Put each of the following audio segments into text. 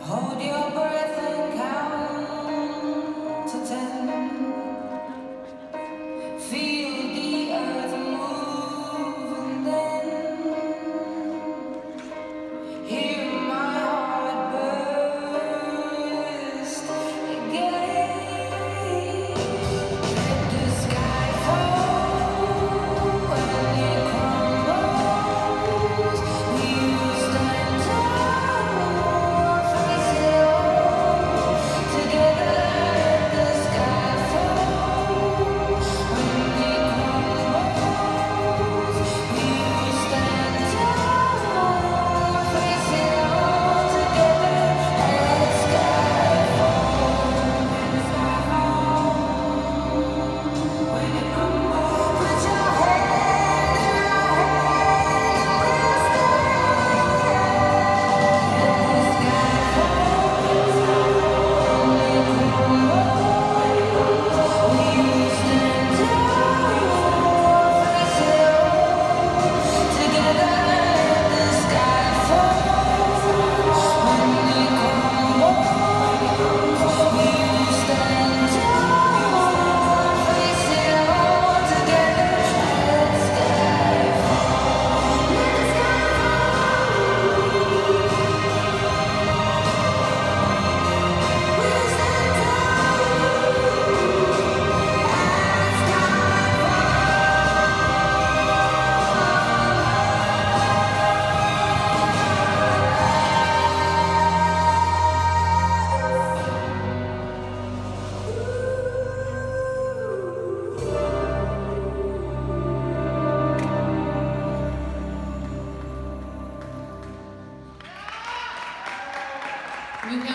Hold your breath and count to ten.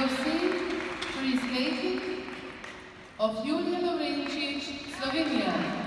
IOC translated of Julia Lovrencic, Slovenia.